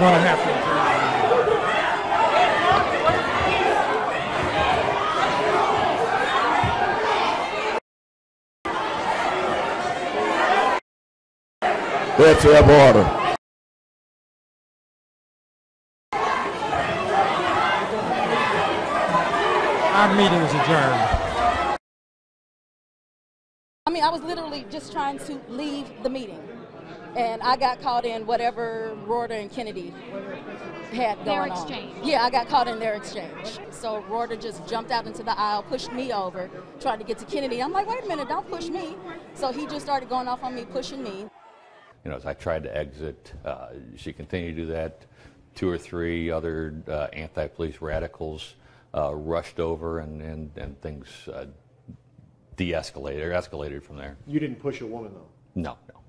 going to have to adjourn. Let's have order. Our meeting is adjourned. I mean, I was literally just trying to leave the meeting. And I got caught in whatever Roorda and Kennedy had going Their on. exchange. Yeah, I got caught in their exchange. So Roorda just jumped out into the aisle, pushed me over, tried to get to Kennedy. I'm like, wait a minute, don't push me. So he just started going off on me, pushing me. You know, as I tried to exit, uh, she continued to do that. Two or three other uh, anti-police radicals uh, rushed over, and, and, and things uh, de-escalated or escalated from there. You didn't push a woman though. No, no.